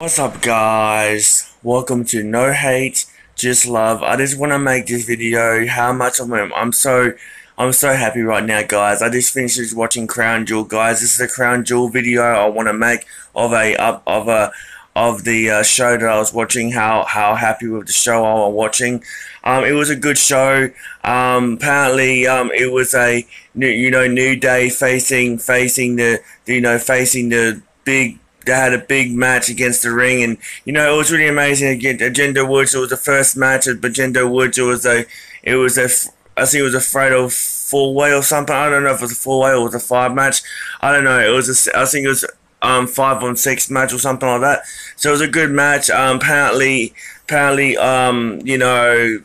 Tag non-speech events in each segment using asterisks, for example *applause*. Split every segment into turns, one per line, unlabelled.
What's up guys? Welcome to No Hate, Just Love. I just want to make this video how much I'm I'm so I'm so happy right now guys. I just finished watching Crown Jewel guys. This is a Crown Jewel video I want to make of a up of a of the uh, show that I was watching how how happy with the show I was watching. Um, it was a good show. Um, apparently um, it was a new, you know New Day facing facing the you know facing the big had a big match against the ring, and you know it was really amazing. Against Agenda Woods, it was the first match of Agenda Woods. It was a, it was a, I think it was a four way or something. I don't know if it was a four way or was a five match. I don't know. It was a, I think it was um five on six match or something like that. So it was a good match. Um, apparently, apparently, um, you know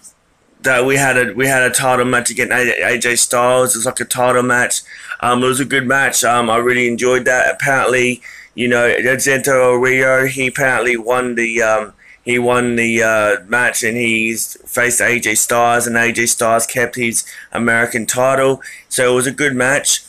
that we had a we had a title match against AJ Styles. It was like a title match. Um, it was a good match. Um, I really enjoyed that. Apparently you know, Zento Rio, he apparently won the um, he won the uh, match and he's faced AJ Styles and AJ Styles kept his American title. So it was a good match.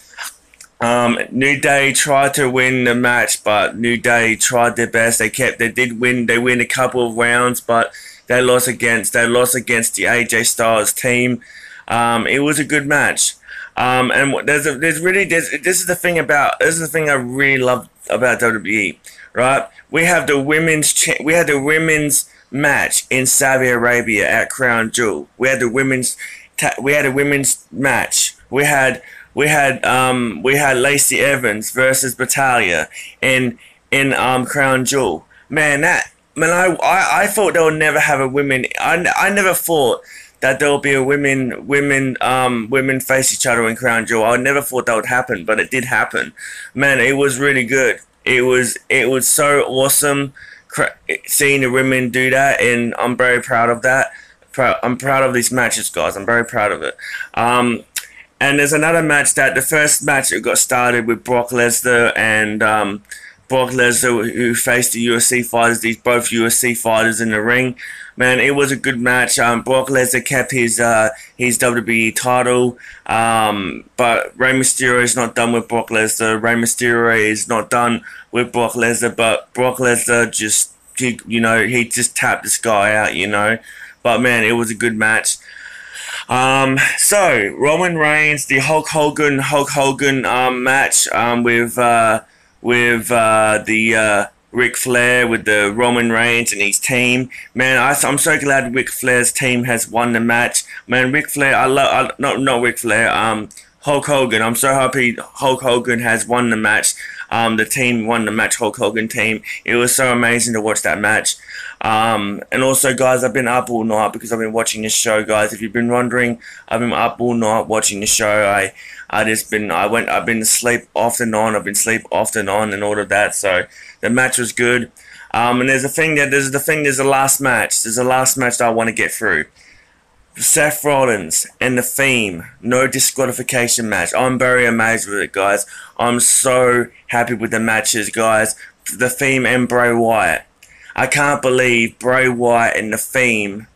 Um, New Day tried to win the match, but New Day tried their best. They kept they did win. They win a couple of rounds, but they lost against they lost against the AJ Styles team. Um, it was a good match. Um, and there's a, there's really there's, this is the thing about this is the thing I really love about WWE, right? We have the women's cha- we had the women's match in Saudi Arabia at Crown Jewel. We had the women's ta- we had a women's match. We had we had um we had Lacey Evans versus Natalya in in um Crown Jewel. Man, that man, I I, I thought they would never have a women. I, I never thought that there'll be a women women um women face each other in Crown Jewel. I never thought that would happen, but it did happen. Man, it was really good. It was it was so awesome seeing the women do that, and I'm very proud of that. I'm proud of these matches, guys. I'm very proud of it. Um, and there's another match that the first match it got started with Brock Lesnar and um, Brock Lesnar who faced the UFC fighters. These both UFC fighters in the ring man, it was a good match. Um, Brock Lesnar kept his uh, his WWE title, um, but Rey Mysterio is not done with Brock Lesnar. Rey Mysterio is not done with Brock Lesnar, but Brock Lesnar just he, you know he just tapped this guy out, you know. But man, it was a good match. Um, so Roman Reigns, the Hulk Hogan Hulk Hogan um, match um, with uh, with uh, the uh, Ric Flair with the Roman Reigns and his team. Man, I, am so glad Ric Flair's team has won the match. Man, Ric Flair, I love, not not Ric Flair, um, Hulk Hogan. I'm so happy Hulk Hogan has won the match. Um, the team won the match, Hulk Hogan team. It was so amazing to watch that match. Um, and also, guys, I've been up all night because I've been watching this show, guys. If you've been wondering, I've been up all night watching the show. I, I just been, I went, I've been asleep off and on. I've been sleep off and on and all of that. So the match was good. Um, and there's a thing that there's the thing. There's a last match. There's a last match that I want to get through. Seth Rollins and the Fiend, no disqualification match. I'm very amazed with it, guys. I'm so happy with the matches, guys. The Fiend and Bray Wyatt. I can't believe Bray Wyatt and the Fiend,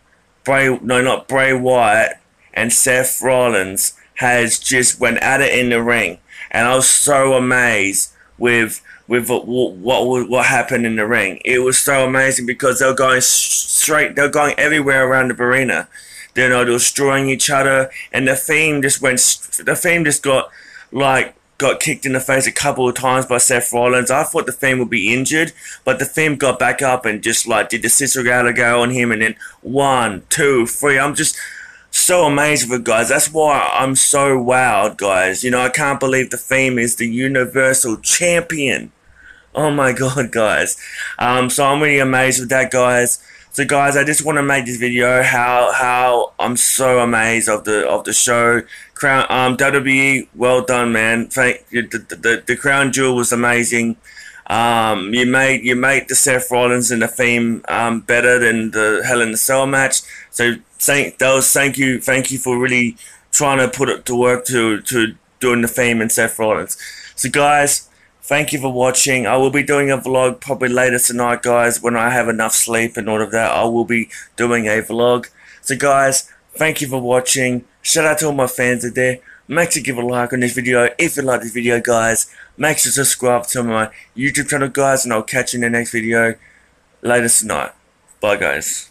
Bray, no, not Bray Wyatt and Seth Rollins has just went at it in the ring, and I was so amazed with with what, what what happened in the ring. It was so amazing because they were going straight, they were going everywhere around the arena. You know, destroying each other, and the Fiend just went. The Fiend just got like got kicked in the face a couple of times by Seth Rollins. I thought the Fiend would be injured, but the Fiend got back up and just like did the Sister go on him, and then one, two, three. I'm just so amazed with guys. That's why I'm so wowed, guys. You know, I can't believe the Fiend is the Universal Champion. Oh my *laughs* god, guys. Um, so I'm really amazed with that, guys. So guys, I just want to make this video how how I'm so amazed of the of the show. Crown um WWE, well done, man. Thank the the, the, the crown jewel was amazing. Um, you made you made the Seth Rollins and the Fiend um better than the Hell in the Cell match. So thank those thank you thank you for really trying to put it to work to to doing the Fiend and Seth Rollins. So guys. Thank you for watching. I will be doing a vlog probably later tonight, guys, when I have enough sleep and all of that. I will be doing a vlog. So, guys, thank you for watching. Shout out to all my fans out there. Make sure to give a like on this video if you like this video, guys. Make sure to subscribe to my YouTube channel, guys, and I'll catch you in the next video. later tonight. Bye, guys.